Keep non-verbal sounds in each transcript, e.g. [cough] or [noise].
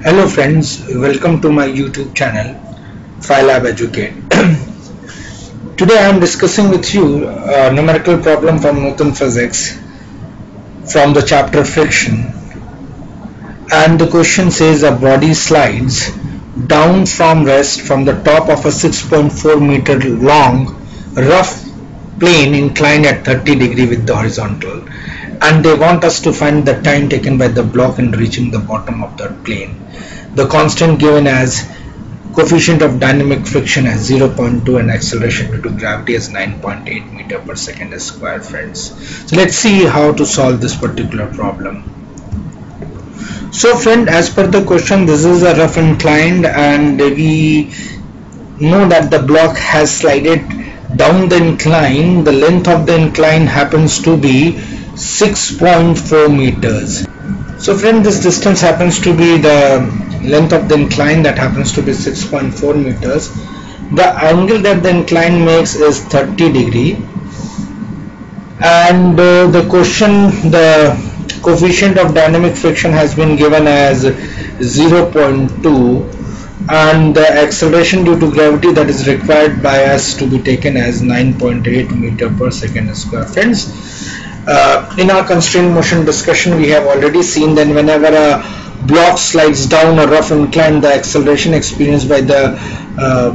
Hello friends, welcome to my YouTube channel Phylab Educate. [clears throat] Today I am discussing with you a numerical problem from Nootan physics from the chapter friction and the question says a body slides down from rest from the top of a 6.4 meter long rough plane inclined at 30 degree with the horizontal and they want us to find the time taken by the block in reaching the bottom of that plane. The constant given as coefficient of dynamic friction as 0.2 and acceleration due to gravity as 9.8 meter per second square friends. So let's see how to solve this particular problem. So friend as per the question this is a rough inclined and we know that the block has slided down the incline the length of the incline happens to be 6.4 meters. So friend this distance happens to be the length of the incline that happens to be 6.4 meters. The angle that the incline makes is 30 degree. And uh, the question the coefficient of dynamic friction has been given as 0.2 and the acceleration due to gravity that is required by us to be taken as 9.8 meter per second square friends uh, in our constrained motion discussion we have already seen that whenever a block slides down a rough incline the acceleration experienced by the uh,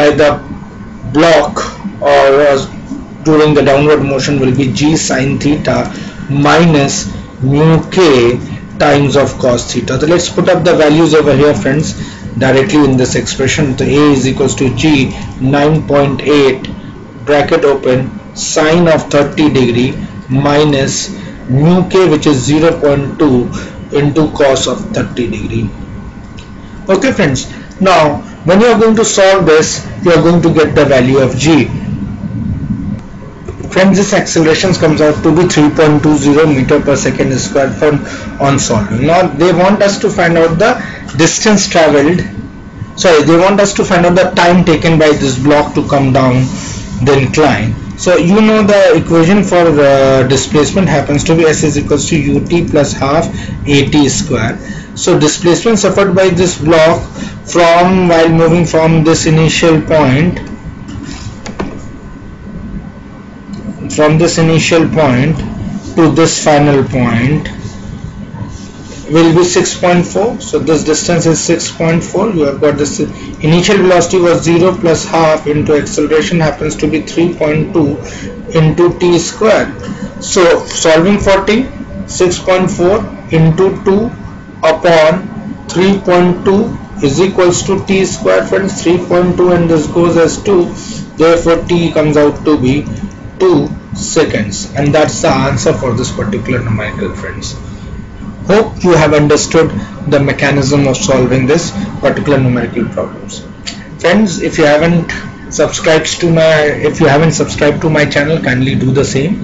by the block or uh, during the downward motion will be g sine theta minus mu k times of cos theta. So let's put up the values over here friends directly in this expression. So a is equals to g 9.8 bracket open sine of 30 degree minus mu k which is 0.2 into cos of 30 degree okay friends now when you are going to solve this you are going to get the value of g Friends, this acceleration comes out to be 3.20 meter per second square from on solving. Now they want us to find out the distance traveled. Sorry, they want us to find out the time taken by this block to come down the incline. So you know the equation for uh, displacement happens to be s is equals to ut plus half at square. So displacement suffered by this block from while moving from this initial point from this initial point to this final point will be 6.4 so this distance is 6.4 you have got this initial velocity was 0 plus half into acceleration happens to be 3.2 into t square. So solving for t 6.4 into 2 upon 3.2 is equals to t square friends. 3.2 and this goes as 2 therefore t comes out to be 2 seconds. And that's the answer for this particular numerical friends hope you have understood the mechanism of solving this particular numerical problems. Friends if you haven't subscribed to my if you haven't subscribed to my channel kindly do the same